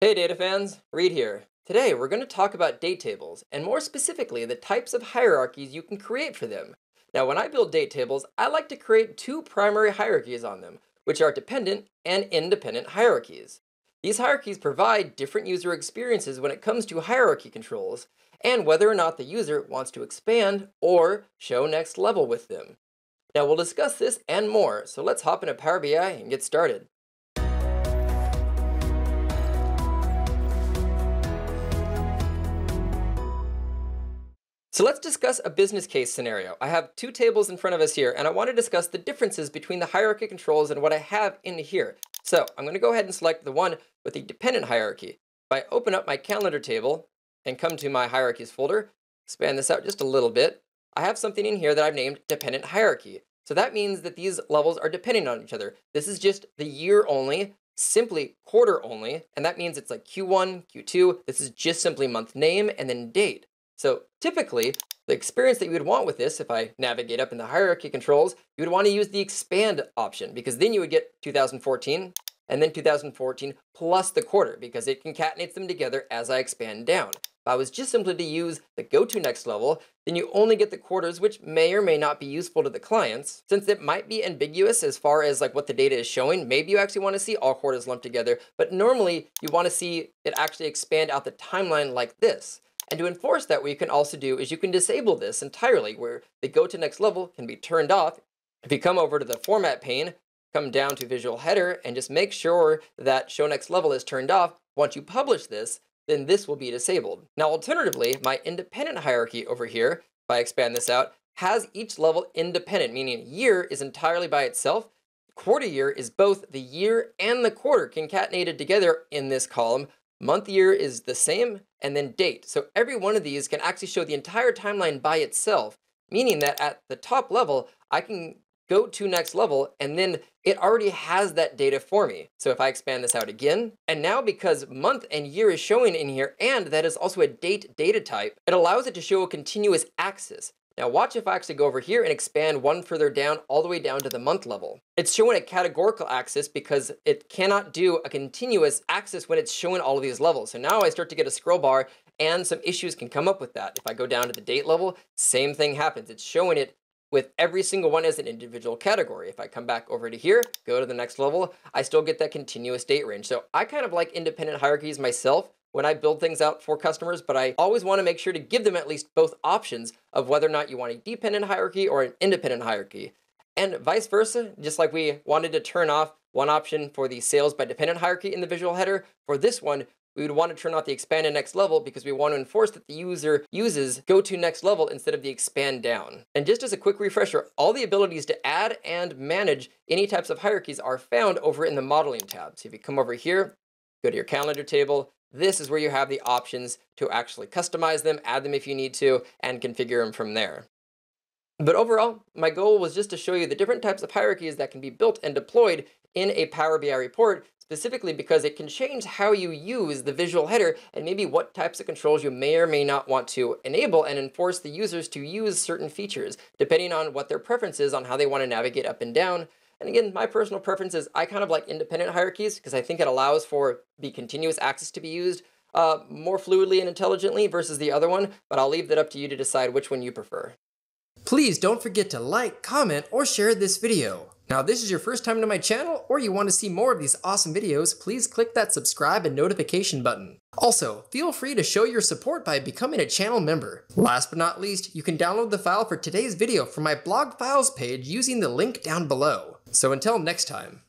Hey data fans, Reid here. Today we're going to talk about date tables, and more specifically the types of hierarchies you can create for them. Now when I build date tables, I like to create two primary hierarchies on them, which are dependent and independent hierarchies. These hierarchies provide different user experiences when it comes to hierarchy controls, and whether or not the user wants to expand or show next level with them. Now we'll discuss this and more, so let's hop into Power BI and get started. So let's discuss a business case scenario. I have two tables in front of us here, and I want to discuss the differences between the hierarchy controls and what I have in here. So I'm going to go ahead and select the one with the dependent hierarchy. If I open up my calendar table and come to my hierarchies folder, expand this out just a little bit, I have something in here that I've named dependent hierarchy. So that means that these levels are dependent on each other. This is just the year only, simply quarter only, and that means it's like Q1, Q2. This is just simply month name and then date. So typically, the experience that you would want with this, if I navigate up in the hierarchy controls, you would want to use the expand option because then you would get 2014 and then 2014 plus the quarter because it concatenates them together as I expand down. If I was just simply to use the go to next level, then you only get the quarters, which may or may not be useful to the clients. Since it might be ambiguous as far as like what the data is showing, maybe you actually want to see all quarters lumped together, but normally you want to see it actually expand out the timeline like this. And to enforce that, what you can also do is you can disable this entirely, where the go to next level can be turned off. If you come over to the format pane, come down to visual header, and just make sure that show next level is turned off. Once you publish this, then this will be disabled. Now, alternatively, my independent hierarchy over here, if I expand this out, has each level independent, meaning year is entirely by itself. Quarter year is both the year and the quarter concatenated together in this column, Month year is the same, and then date. So every one of these can actually show the entire timeline by itself, meaning that at the top level, I can go to next level, and then it already has that data for me. So if I expand this out again, and now because month and year is showing in here, and that is also a date data type, it allows it to show a continuous axis. Now watch if I actually go over here and expand one further down all the way down to the month level. It's showing a categorical axis because it cannot do a continuous axis when it's showing all of these levels. So now I start to get a scroll bar and some issues can come up with that. If I go down to the date level, same thing happens. It's showing it with every single one as an individual category. If I come back over to here, go to the next level, I still get that continuous date range. So I kind of like independent hierarchies myself when I build things out for customers, but I always want to make sure to give them at least both options of whether or not you want a dependent hierarchy or an independent hierarchy. And vice versa, just like we wanted to turn off one option for the sales by dependent hierarchy in the visual header, for this one, we would want to turn off the expand to next level because we want to enforce that the user uses go to next level instead of the expand down. And just as a quick refresher, all the abilities to add and manage any types of hierarchies are found over in the modeling tab. So if you come over here, go to your calendar table, this is where you have the options to actually customize them, add them if you need to, and configure them from there. But overall, my goal was just to show you the different types of hierarchies that can be built and deployed in a Power BI report, specifically because it can change how you use the visual header and maybe what types of controls you may or may not want to enable and enforce the users to use certain features, depending on what their preference is on how they want to navigate up and down, and again, my personal preference is I kind of like independent hierarchies because I think it allows for the continuous axis to be used uh, more fluidly and intelligently versus the other one, but I'll leave that up to you to decide which one you prefer. Please don't forget to like, comment, or share this video. Now, if this is your first time to my channel, or you want to see more of these awesome videos, please click that subscribe and notification button. Also, feel free to show your support by becoming a channel member. Last but not least, you can download the file for today's video from my blog files page using the link down below. So until next time.